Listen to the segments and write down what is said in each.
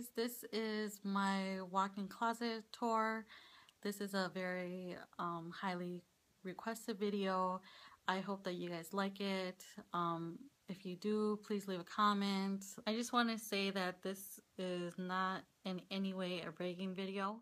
guys, this is my walk-in closet tour. This is a very um, highly requested video. I hope that you guys like it. Um, if you do, please leave a comment. I just want to say that this is not in any way a bragging video.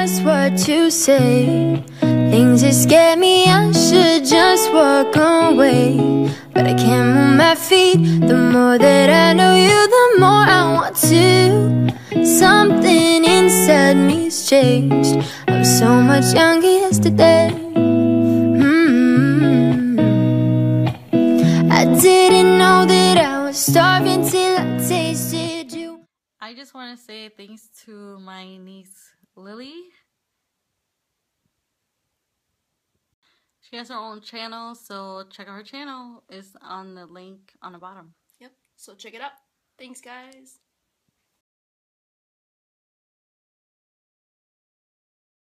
Just what to say. Things that scare me, I should just walk away. But I can't move my feet. The more that I know you, the more I want to. Something inside me's changed. I was so much younger yesterday. Mm-hmm. I didn't know that I was starving till I tasted you. I just want to say thanks to my niece Lily. She has her own channel, so check out her channel. It's on the link on the bottom. Yep. So check it out. Thanks, guys.